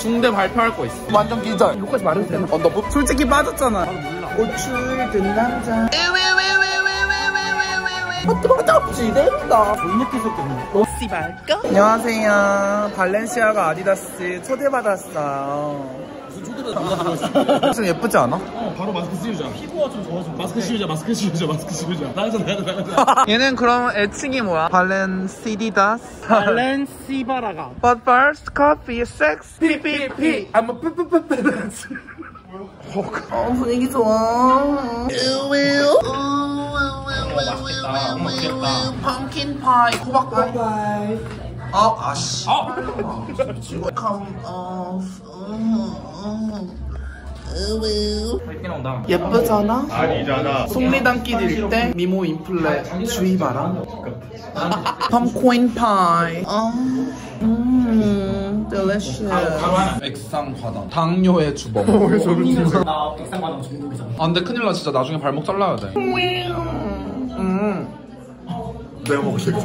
중대 발표할 거 있어. 완전 기절. 이거까지 말해도 되나? 어, 너 뭐- 솔직히 빠졌잖아. 꽃을 든 남자. 어떡하다 지댄다. 존나 끼었겠네. 씨발까? 안녕하세요. 발렌시아가 아디다스 초대받았어요. 무슨 초대를 무슨 예쁘지 않아? 바로 마스크 씌우자. 피부가 좀 좋아져. 마스크 씌우자, 마스크 씌우자, 마스크 씌우자. 나가자, 나가자, 나가자. 얘는 그럼 애칭이 뭐야? 발렌시디다스. 발렌시바라가. But first coffee, sex, PPP. I'm a 뿌뿌뿌뿌. 어, 분위기 좋아. 맛있겠다. 귀엽다. 펌킨 파이, 호박 파이. 어, 아씨. 아! Come off. 맛있게 나온 다. 예쁘잖아? 아니잖아. 속리단끼 들때 미모 인플레 주의 바라. 펌코인 파이. 어. 음, delicious. 액상 과당. 당뇨의 주범. 나 백상과당 중독이잖아. 아 근데 큰일 나 진짜 나중에 발목 잘라야 돼. 음. 내가 먹고 싶어.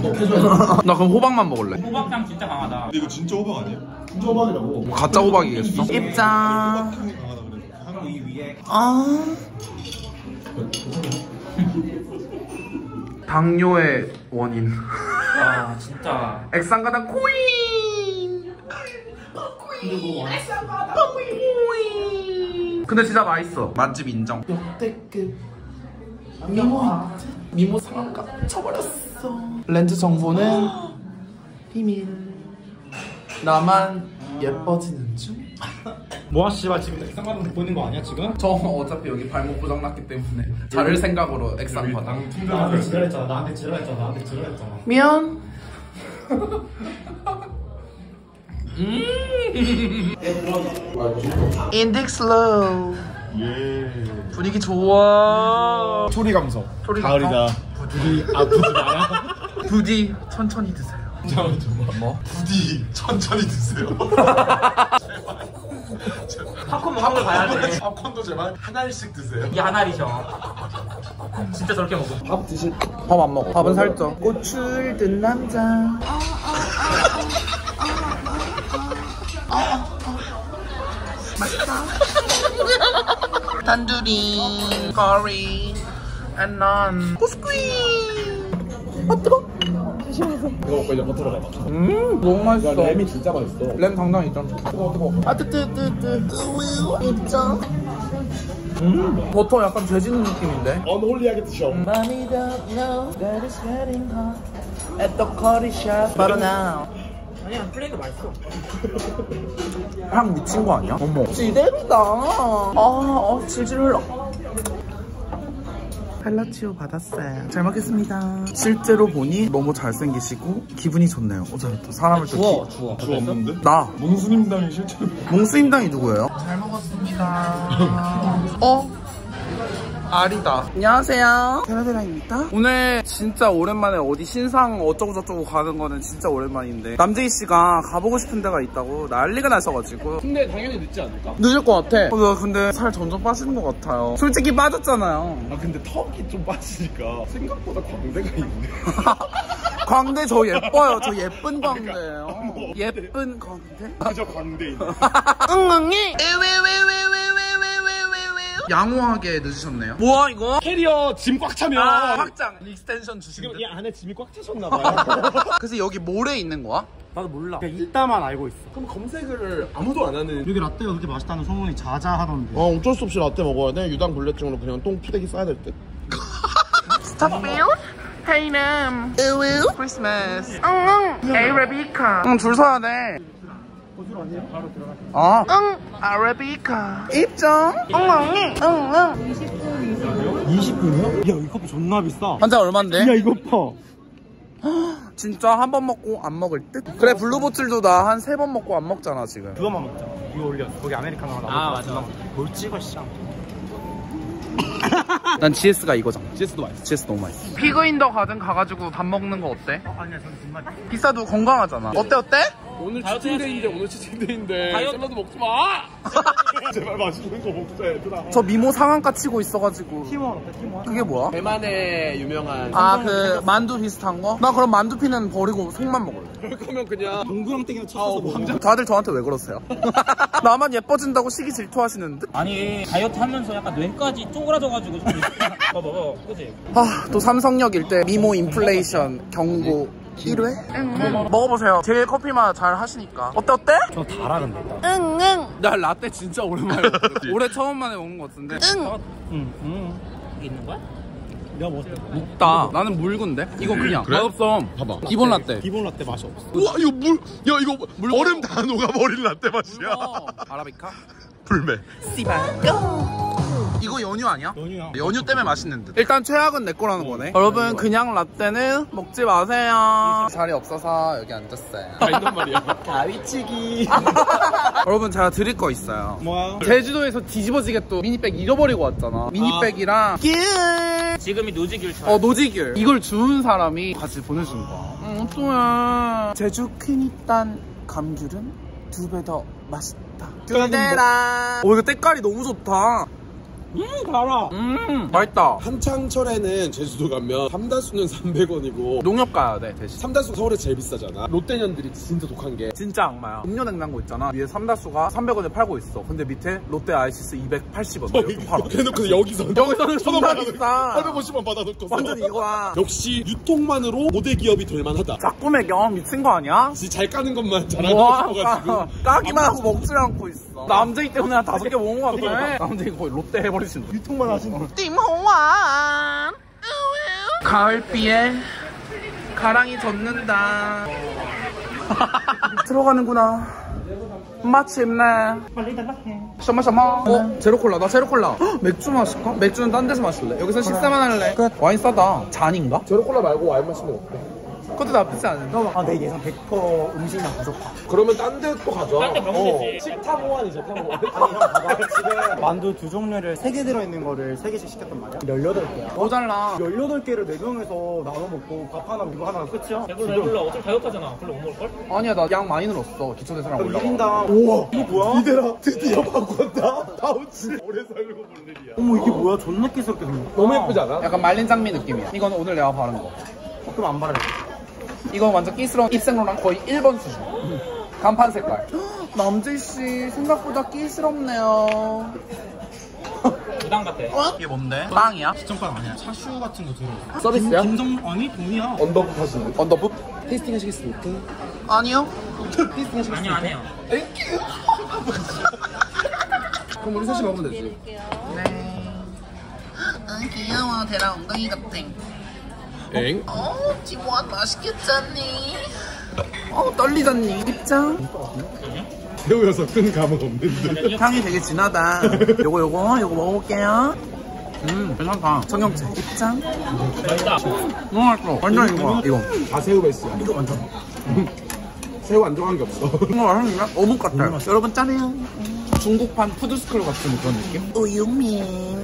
나 그럼 호박만 먹을래. 호박향 진짜 강하다. 근데 이거 진짜 호박 아니야? 진짜 호박이라고. 가짜 호박이겠어? 입장. 향이 강하다 이 위에 아. 당뇨의 원인. 아 진짜 액상과당 코인. 근데 진짜 맛있어. 맛집 인정. 역대급 미모 미모 상한가 쳐버렸어. 렌즈 정보는 비밀. 나만 예뻐지는 중. 뭐야 씨발 지금 백상과당 듣고 있는 거 아니야 지금? 저 어차피 여기 발목 고장 났기 때문에 자를 생각으로 액상 받아. 나한테 지랄했잖아 나한테 지랄했잖아 나한테 지랄했잖아 미안. 인덱스 로우. 예. 분위기 좋아. 소리 감성. 소리 가을이다. 부디 아프지 마라. 부디 천천히 드세요. 잠깐만 잠깐만. 뭐? 부디 천천히 드세요. 팝콘 먹는 걸 봐야 돼 팝콘도 제발 하나씩 드세요. 이게 하나리죠 진짜 저렇게 먹어 밥 드실? 밥 안 먹어. 밥은 살쪄. 꽃을 든 남자. 단두리, 커리, and naan. 코스퀴. 아 뜨거. 이거 먹고 이제 버터로 가봐. 음, 너무 맛있어. 램이 진짜 맛있어. 램 장난 있잖아. 뜨거 뜨거. 아 뜨뜨뜨뜨. 입장. 음, 버터 약간 죄지는 느낌인데. 언홀리하게 드셔. Mommy don't know that it's getting hot at the coffee shop. But now. 아니야 플레이도 맛있어 향 미친 거 아니야? 어머. 지대로다. 아, 어, 질질 흘러. 펠라치오 받았어요. 잘 먹겠습니다. 실제로 보니 너무 잘생기시고 기분이 좋네요. 어, 잘했다. 사람을 좀. 주워 기- 주워 주 없는데? 나. 몽수님당이 실제로. 몽스임당이 누구예요? 잘 먹었습니다. 어? 아리다. 안녕하세요. 테라데라입니다. 오늘 진짜 오랜만에 어디 신상 어쩌고저쩌고 가는 거는 진짜 오랜만인데 남재희 씨가 가보고 싶은 데가 있다고 난리가 나셔가지고 근데 당연히 늦지 않을까? 늦을 것 같아. 어, 나 근데 살 점점 빠지는 것 같아요. 솔직히 빠졌잖아요. 아 근데 턱이 좀 빠지니까 생각보다 광대가 있네. 광대 저 예뻐요. 저 예쁜 광대예요. 예쁜 광대? 그저 광대 있네. 응응이. 양호하게 늦으셨네요. 뭐야 이거? 캐리어 짐 꽉 차면 아, 확장 익스텐션 주시면 지금 이 안에 짐이 꽉 차셨나봐요. 그래서 여기 모래 있는 거야? 나도 몰라 그냥 이따만 알고 있어 그럼 검색을 아무도 안 하는. 여기 라떼가 그렇게 맛있다는 소문이 자자하던데 어 어쩔 수 없이 라떼 먹어야 돼. 유당 불내증으로 그냥 똥 푸대기 싸야 될 듯. 스타필? 헤이남 크리스마스 응응 에이 레비카 응줄 서야 돼 아. 응, 아라비카. 입장. 엉엉이. 응, 응. 20분이요? 야 이 커피 존나 비싸 한 잔 얼만데? 이거 봐 진짜 한 번 먹고 안 먹을 듯? 그래, 블루보틀도 나 한 세 번 먹고 안 먹잖아, 지금. 그거만 먹자 이거 올려 거기 아메리카노 하나 아 맞아 뭘 찍어 씨 난 GS가 이거잖아. GS도 맛있어 GS 너무 맛있어. Pig in the Garden 가가지고 밥 먹는 거 어때? 어, 아니야 저는 정말 비싸도 건강하잖아. 어때, 어때? 오늘 치팅데이인데. 오늘 치팅데이인데 다이어트- 샐러드 먹지 마! 제발 맛있는 거 먹자 얘들아 저 미모 상한가 치고 있어가지고 티몬 어때 티몬? 그게 뭐야? 대만의 유명한 아 그 만두 비슷한 거? 나 그럼 만두피는 버리고 속만 먹을래 그럴 거면 그냥 동그랑땡이로 쳐서 뭐 다들 저한테 왜 그러세요? 나만 예뻐진다고 시기 질투하시는 듯? 아니 다이어트 하면서 약간 뇌까지 쪼그라져가지고 좀 봐봐 봐봐 그지? 아, 또 삼성역 일대 미모 인플레이션 경고 1회? 먹어보세요. 제일 커피 맛 잘 하시니까. 어때, 어때? 저 달아 근데 일단 나 라떼 진짜 오랜만에. 올해 처음 만에 먹는 것 같은데. 응응 이게 있는 거야? 내가 먹었을 때 묵다. 나는 물군데? 이거 그냥. 맛없어. 봐봐. 기본 라떼. 기본 라떼 맛이 없어 우와 이거 물, 야 이거 얼음 다 녹아버린 라떼 맛이야 어, 아라비카? 불매 이거 연유 아니야? 연유야 연유 때문에 맛있는 듯. 일단 최악은 내 거라는 거네. 여러분 그냥 라떼는 먹지 마세요. 자리 없어서 여기 앉았어요. 다 있단 말이야 가위치기 여러분 제가 드릴 거 있어요. 뭐야? 제주도에서 뒤집어지게 또 미니백 잃어버리고 왔잖아. 미니백이랑 지금이 노지귤처럼 어 노지귤 이걸 주운 사람이 같이 보내주는 거야. 응 어떡해. 제주 크니딴 감귤은 두 배 더 맛있다. 그대라. 오 이거 때깔이 너무 좋다. 음 달아 음 맛있다. 한창철에는 제주도 가면 삼다수는 300원이고 농협 가야 돼 대신. 삼다수 서울에 제일 비싸잖아 롯데년들이 진짜 독한 게 진짜 악마야. 음료 냉장고 있잖아. 위에 삼다수가 300원에 팔고 있어. 근데 밑에 롯데 아이시스 280원. 이렇게 팔아. 그래놓고 여기서 여기서는 존나 비싸. 850원 받아놓고 완전 이거야. 역시 유통만으로 모대 기업이 될 만하다 작품의 경험 미친 거 아니야? 진짜 잘 까는 것만 잘하고 와, 싶어가지고 까- 까기만 하고 먹지 않고 있어. 남자이 때문에 한 다섯 개 먹은 거 같아. 남자이 거의 롯데 해버리 신다. 유통만 하시는 띵홍환 가을비에 가랑이 젖는다. 들어가는구나. 마침내. 빨리 달라해 셔마 셔마. 어? 제로콜라. 나 제로콜라. 헉, 맥주 마실까? 맥주는 딴 데서 마실래. 여기서 식사만 할래. 와인 싸다. 잔인가? 제로콜라 말고 와인 마시면 어때? 그것도 나쁘지 않은데. 아내 예상 100% 음식만 부족하 그러면 딴 데 또 가자 딴데 가면 되지 식탐 호환이죠 탐 호환 아니 형 봐봐 집에 만두 두 종류를 세 개 들어있는 거를 세 개씩 시켰단 말이야 18개야 모자라. 18개를 4명에서 나눠 먹고 밥 하나 이거 하나 끝이야? 배불러 배불러 어차피 다이어트 하잖아 별로 못 먹을걸? 아니야, 나 양 많이 늘었어. 기초대사랑 올라가. 1인당 우와 이거 뭐야? 이대라 드디어 바꿨다 다우치 오래 살고 볼 일이야 어머 이게 뭐야 존나 끼스럽게 생겼다 너무 예쁘지 않아? 약간 말린 장미 느낌이야. 이건 오늘 내가 바른 거. 어, 그럼 안 바르래 이건 완전 끼스러운 입생로랑 거의 1번 수준. 간판 색깔. 남재씨 생각보다 끼스럽네요. 부당 같아 이게 뭔데? 빵이야? 시청빵 아니야 차슈 같은 거 들어있어 서비스야? 김정 아니 돈이야 언더부 하시는 언더북? 테이스팅 하시겠습니까? 아니요. 아니요 아니요 그럼 우리 셋이 먹으면 되지. 네. 응, 귀여워. 대라 엉덩이 같아. 엥? 어, 지원 맛있겠잖니. 어, 떨리잖니. 입장. 새우여서 큰 감은 없는데 향이 되게 진하다. 요거, 요거, 요거 먹어볼게요. 음, 괜찮다. 청경채. 입장. 맛있다 너무 맛있어. 완전 이거. 이거. 다 새우 베이스야 이거 완전 새우 안 들어간 게 없어 이거 맛있는데? 어묵 같아요. 여러분 짜네요. 중국판 food school 같은 그런 느낌? 우유미.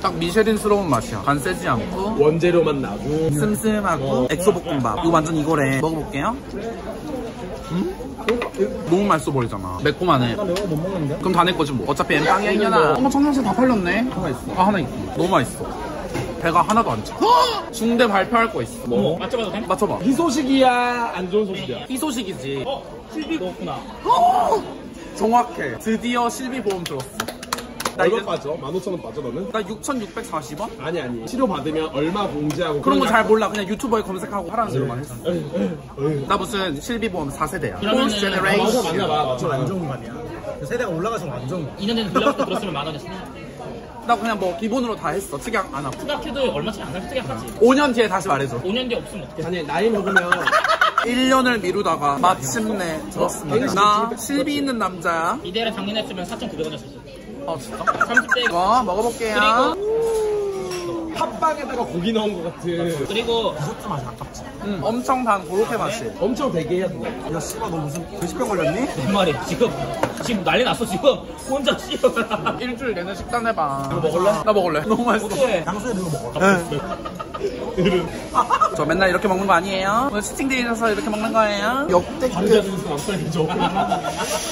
딱 미쉐린스러운 맛이야. 간 세지 않고. 원재료만 나고 슴슴하고 엑소볶음밥. 이거 완전 이거래. 먹어볼게요. 음? 너무 맛있어 보이잖아. 매콤하네. 나 매운 거 못 먹는데? 그럼 다 내 거지 뭐. 어차피 엠 빵이야 이년아. 어머 청양채 다 팔렸네. 하나 있어. 아 하나 있어. 너무 맛있어. 배가 하나도 안 차. 중대 발표할 거 있어. 어머 맞춰봐도 돼? 맞춰봐. 희소식이야 안 좋은 소식이야? 희소식이지. 어? 실비 넣었구나. 정확해. 드디어 실비 보험 들었어 나 얼마 이제 빠져? 15,000원 빠져 너는? 나 6,640원? 아니 아니. 치료 받으면 얼마 공제하고 그런 거 잘 몰라. 그냥 유튜버에 검색하고 하라는 대로만 했어. 몰라 나 무슨 실비보험 4세대야. 그러면은- generation. 맞아 맞나 봐. 맞아. 안 좋은 거 아니야 세대가 올라가서 안 좋은 거 2년 전에 빌라부터 들었으면 만 원이었어. 나 그냥 뭐 기본으로 다 했어. 특약 안 하고. 특약해도 얼마치 안갈 특약하지. 5년 뒤에 다시 말해줘. 5년 뒤에 없으면 어떡해? 아니 나이 먹으면 1년을 미루다가 마침내 들었습니다. 나 실비 있는 남자야. 이대랑 작년했으면 4,900원 줬었어 아 진짜? 30대 이거 먹어볼게요. 그리고 팥빵에다가 고기 넣은 것 같은. 그리고 음, 엄청 단 고로케 맛이. 엄청 되게 해야 된다. 야 씨발 너 무슨 돼지병 걸렸니? 그 말이 지금 지금 난리 났어 지금. 혼자 씹어. 일주일 내내 식단 해봐. 이거 먹을래? 나 먹을래. 너무 맛있어. 양수에 넣어 먹어 저 맨날 이렇게 먹는 거 아니에요? 오늘 치팅데이라서 이렇게 먹는 거예요? 역대급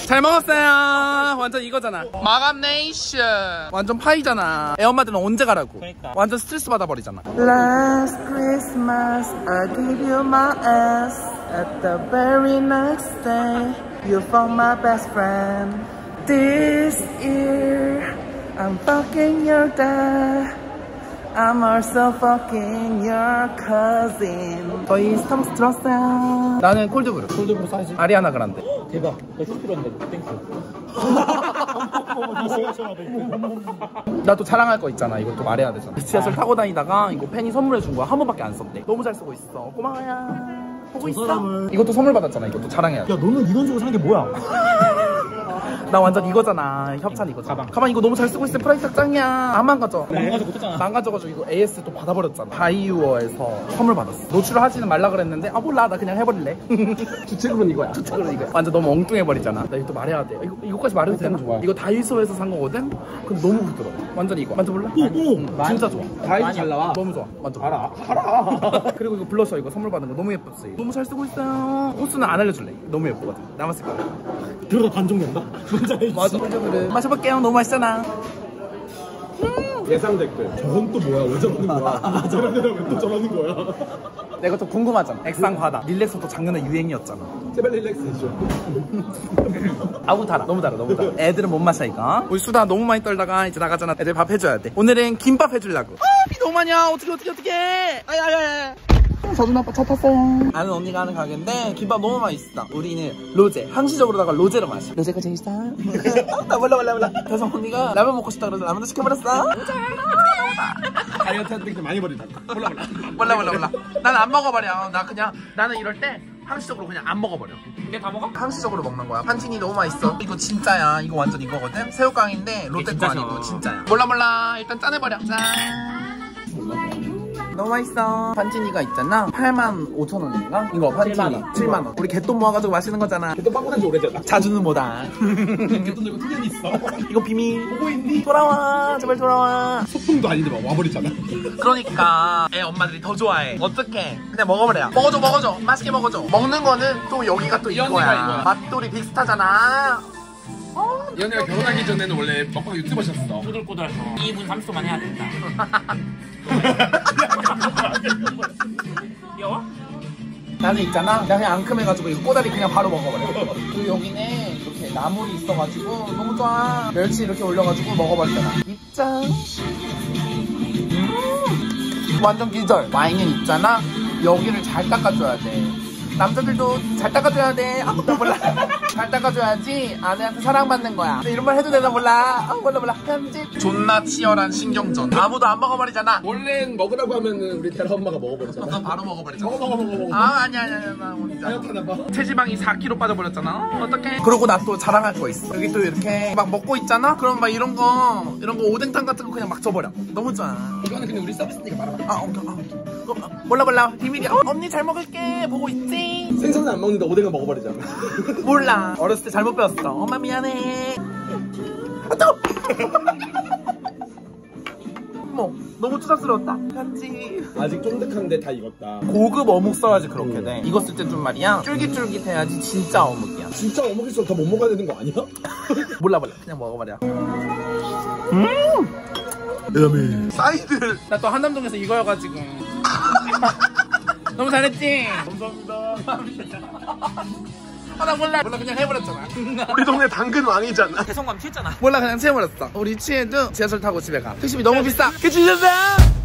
잘 먹었어요 완전 이거잖아 마감 네이션 완전 파이잖아 애 엄마들은 언제 가라고 그러니까. 완전 스트레스 받아버리잖아 Last Christmas I gave you my ass But the very next day You found my best friend This year I'm fucking your dad I'm also fucking your cousin 저희 스타벅스 들었어요 나는 콜드브루 콜드브루 사이즈. 아리아나 그란데 대박. 나 필요한데 thank you. 나 또 자랑할 거 있잖아. 이거 또 말해야 되잖아. 지하철 타고 다니다가 이거 팬이 선물해 준 거야. 한 번밖에 안 썼대. 너무 잘 쓰고 있어. 고마워요. 보고 있어. 사람을- 이것도 선물 받았잖아. 이것도 자랑해야 돼. 야 너는 니 돈 주고 산 게 뭐야? 나 완전 이거잖아. 협찬 이거잖아. 가방. 가방 이거 너무 잘 쓰고 있어. price 짱이야. 안 망가져. 망가지고 뜯잖아. 망가져가지고 이거 AS 또 받아버렸잖아. 바이유어에서 선물 받았어. 노출을 하지는 말라 그랬는데 아 몰라 나 그냥 해버릴래. 주책으로는 이거야. 주책으로는 이거야. 완전 너무 엉뚱해버리잖아. 나 이거 또 말해야 돼. 이거, 이거까지 말해도 되나? 좋아. 이거 다이소에서 산 거거든? 근데 너무 부드러워. 완전 이거. 만져볼래? 응, 진짜 좋아. 많이 잘 나와. 너무 좋아. 완전. 알아. 알아. 그리고 이거 블러셔 이거 선물 받은 거 너무 예뻤어. 너무 잘 쓰고 있어요. 호수는 안 알려줄래. 너무 예쁘거든. 남았을 거야. 그러다 반종 된다. 뭔지 알지? 맞아. 마셔볼게요. 너무 맛있잖아. 예상 댓글. 저건 또 뭐야? 왜 저러는 거야? 저러는 왜또 저러는 거야? 내가 또 궁금하잖아. 액상 과다. 릴렉스도 작년에 유행이었잖아. 제발 릴렉스 해줘. 아우 달아. 너무 달아. 너무 달아. 애들은 못 마셔 이거. 우리 수다 너무 많이 떨다가 이제 나가잖아. 애들 밥 해줘야 돼. 오늘은 김밥 해주려고. 아, 비 너무 많이 와. 어떻게 어떻게 어떻게. 아야야야. 서준 아빠 차 탔어요. 아는 언니가 하는 가게인데 김밥 너무 맛있어. 우리는 로제. 항시적으로다가 로제로 마셔. 로제가 제일 싸. 나 몰라 몰라 몰라. 그래서 언니가 라면 먹고 싶다 그래서 라면도 시켜버렸어. 다이어트 할때 그냥 많이 버리다. 몰라 몰라. 몰라 몰라 몰라. 난 안 먹어버려. 나 그냥 나는 이럴 때 항시적으로 그냥 안 먹어버려. 이게 다 먹어? 항시적으로 먹는 거야. 판틴이 너무 맛있어. 이거 진짜야. 이거 완전 이거거든. 새우깡인데 롯데 거. 아니고 진짜야. 몰라 몰라. 일단 짜내버려. 짠. 너무 맛있어. 판틴이가 있잖아. 8만 5천 원인가? 이거 판틴이 7만 원. 7만 원. 우리 개똥 모아가지고 마시는 거잖아. 또 빵꾸 난 지 오래잖아. 자주는 못하. 또 이거 투견 있어. 이거 비밀. 보고 있니? 돌아와. 제발 돌아와. 소품도 아닌데 막 와버리잖아. 그러니까 애 엄마들이 더 좋아해. 어떡해? 그냥 먹어버려. 먹어줘, 먹어줘. 맛있게 먹어줘. 먹는 거는 또 여기가 또 이거야. 맛돌이 비슷하잖아. 연애가 결혼하기 전에는 원래 먹방 유튜버셨어. 꼬들꼬들. 2분 30초만 해야 된다. 귀여워? 나는 있잖아. 나 그냥 앙큼해가지고 이거 꼬다리 그냥 바로 먹어버려. 그리고 여기는 이렇게 나물이 있어가지고 너무 좋아. 멸치 이렇게 올려가지고 먹어버리잖아. 입장. 음. 완전 기절. 와인은 있잖아. 여기를 잘 닦아줘야 돼. 남자들도 잘 닦아줘야 돼. 아무도 몰라. 잘 닦아줘야지 아내한테 사랑받는 거야. 근데 이런 말 해도 되나 몰라. 아, 몰라 몰라. 편집. 존나 치열한 신경전. 아무도 안 먹어버리잖아. 원래는 먹으라고 하면은 우리 테라 엄마가 먹어버리잖아. 바로 먹어버리잖아. 먹어 먹어 먹어 먹어. 아 아니야 아니야 아니야 나 혼자 하나 봐. 체지방이 4kg 빠져버렸잖아 어, 어떡해 그러고 나 또 자랑할 거 있어 여기 또 이렇게 막 먹고 있잖아 그럼 막 이런 거 이런 거 오뎅탕 같은 거 그냥 막 줘버려 너무 좋아 이거는 근데 우리 서비스니까 말아봐. 아, 어, 어, 어, 어, 몰라 몰라 비밀이야 어, 언니 잘 먹을게 보고 있지 생선은 안 먹는데 오뎅을 먹어버리잖아. 몰라 어렸을 때 잘못 배웠어. 엄마 미안해. 아 뜨거 어머 너무 투자스러웠다. 편지. 아직 쫀득한데 다 익었다. 고급 어묵 써야지 그렇게 돼. 익었을 땐좀 말이야. 쫄깃쫄깃해야지 진짜 어묵이야. 진짜 어묵일수록 더못 먹어야 되는 거 아니야? 몰라 몰라. 그냥 먹어버려. 음! 사이드 나 또 한남동에서 이거여가지고. 너무 잘했지? 감사합니다 아나 몰라. 몰라 그냥 해버렸잖아. 우리 동네 당근 왕이잖아. 대성감 취했잖아. 몰라 그냥 채워버렸어. 우리 치에도 지하철 타고 집에 가. 택시비 너무 비싸. 그 주셨어요